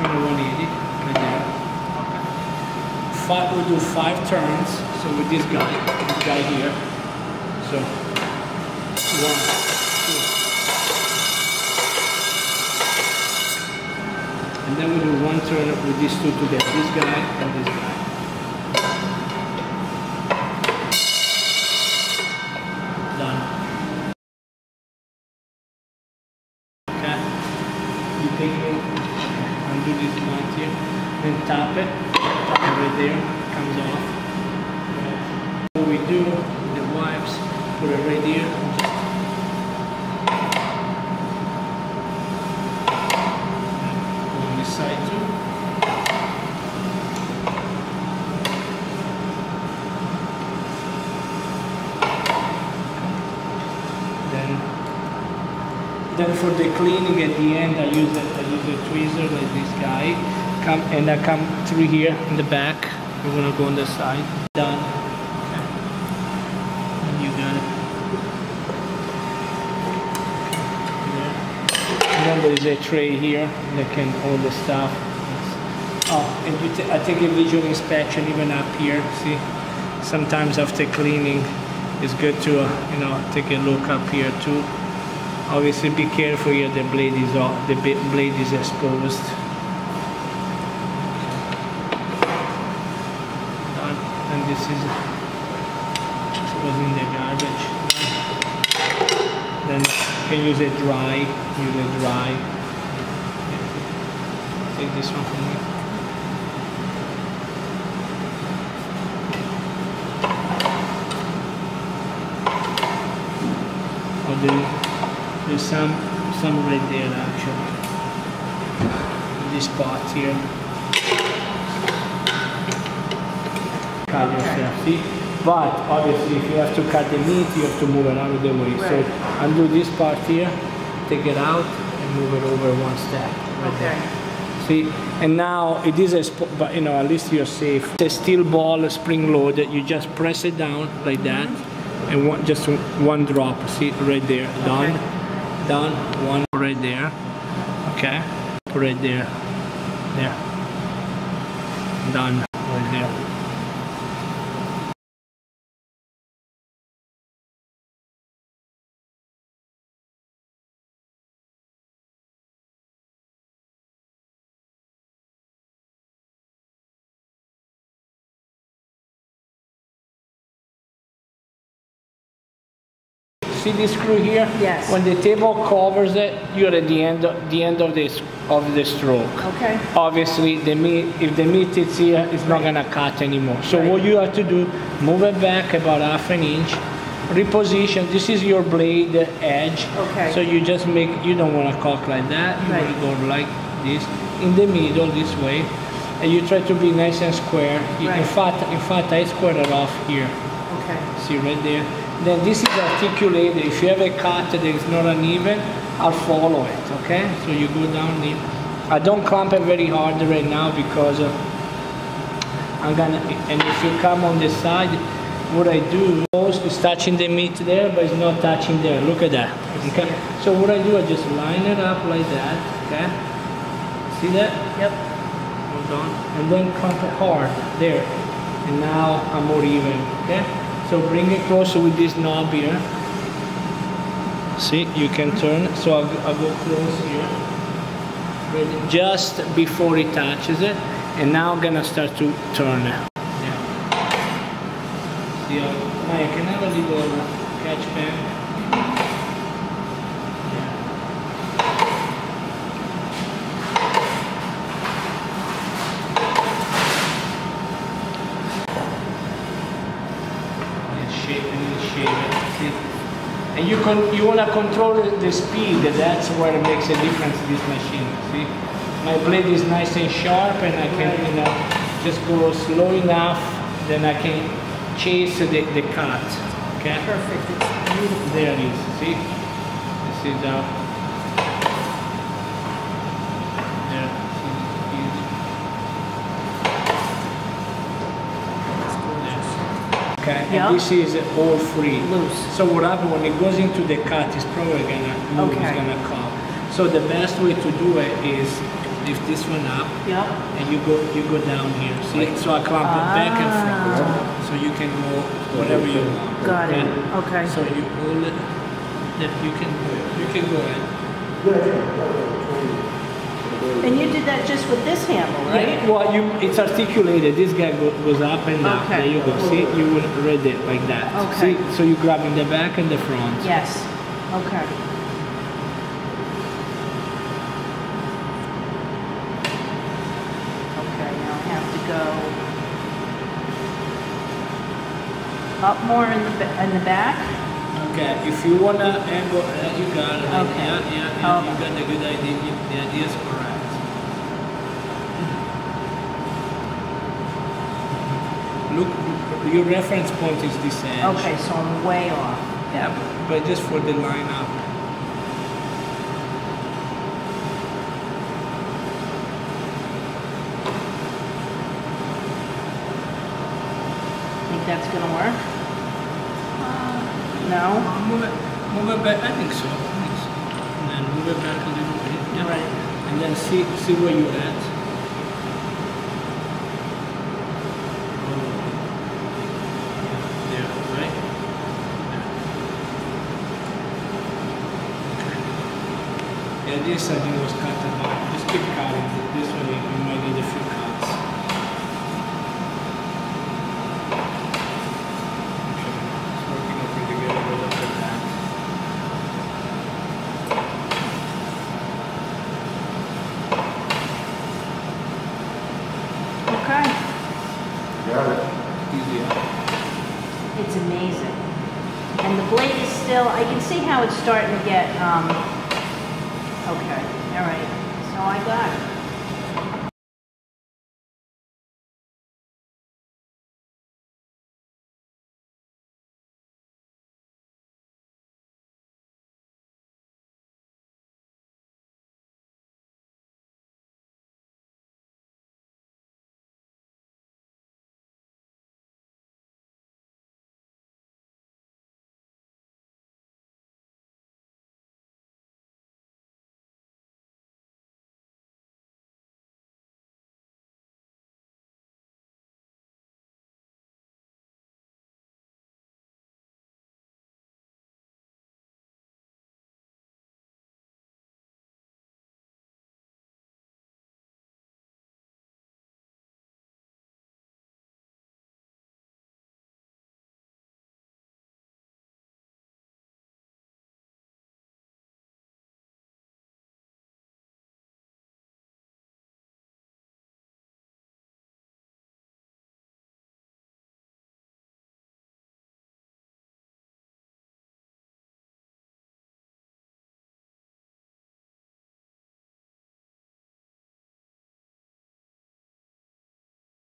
turn it 180 right there. Okay. Five, we'll do five turns. So with this guy, this guy here. So one, two. And then we do one turn with these two together. This guy and this guy. Done. Okay. You undo this knot here, then tap it, tap it right there, comes off. What we do, the wipes, put it right here, on this side too. Then then for the cleaning at the end, I use a tweezer like this guy. Come and I come through here in the back. We're gonna go on the side. Done. And you got it. There. And then there is a tray here that can hold the stuff. Oh, and I take a visual inspection even up here. See, sometimes after cleaning, it's good to uh, you know take a look up here too. Obviously, be careful here. The blade is off. The blade is exposed. And this is this was in the garbage. Then you can use it dry. Use it dry. Take this one from me. Or there, there's some some right there actually. This part here. Cut yourself, see? But obviously if you have to cut the meat you have to move it out of the way. So undo this part here, take it out and move it over one step. Right there. See, and now it is a, but you know, at least you're safe. The steel ball spring loaded, you just press it down like that, mm-hmm. and one, just one drop. See, right there, done, done. One right there, okay, right there, there, done, See this screw here? Yes. When the table covers it, you're at the end, the end of this of the stroke. Okay. Obviously, the meat, if the meat is here, it's not gonna cut anymore. So Right. what you have to do, move it back about half an inch, reposition. This is your blade edge. Okay. So you just make, you don't wanna cock like that. You Right. wanna go like this, in the middle, this way. And you try to be nice and square. You- In fact, in fact, I square it off here. Okay. See right there? Then this is articulated. If you have a cut that is not uneven, I'll follow it, okay? So you go down the, I don't clamp it very hard right now because uh, I'm gonna, and if you come on the side, what I do most is touching the meat there, but it's not touching there. Look at that, okay? So what I do, I just line it up like that, okay? See that? Yep. Hold on. And then clamp it hard, there. And now I'm more even, okay? So bring it closer with this knob here. See, you can turn. So I'll, I'll go close here. Just before it touches it. And now I'm gonna start to turn. Yeah. See, uh, Maya, can I have a little catch pen? Yeah. and shape and then shape it. See? And you can you wanna control the speed. That's where it makes a difference. This machine. See, my blade is nice and sharp, and I can you know just go slow enough. Then I can chase the, the cut. Okay. Perfect. It's beautiful. There it is. See, this is uh. There. See the speed. Okay, Yeah. and this is all free. Loose. So what happens when it goes into the cut, it's probably gonna move, Okay. it's gonna come. So So the best way to do it is lift this one up Yep. and you go you go down here. See? So I clamp it back and front. Ah. So you can go whatever you want. Got it. Okay. So you hold it. That you can you can go ahead. And you did that just with this handle, right? Yeah, well, you it's articulated. This guy go, goes up and down. Okay. There you go. See, you will read it like that. Okay. See, so you grab in the back and the front. Yes. Okay. Okay, now I have to go up more in the, in the back. Okay, if you wanna angle, uh, you got it. Okay. Yeah, yeah, yeah. You Okay. got the good idea. You, the idea is correct. Look, your reference point is this edge. Okay, so I'm way off. Yeah, but, but just for the line up. Think that's gonna work? No? Uh, move it, move it back. I think so. I think so. And then move it back a little bit. Yeah. Right. And then see see where you're at. Yeah, right? Yeah, this I think was cut about. Just keep cutting. This one you you might need a few cuts. It's working out pretty good. We'll look at that. Okay. Got it. Easy. It's amazing. And the blade is still, I can see how it's starting to get, um, okay, all right. So I got it.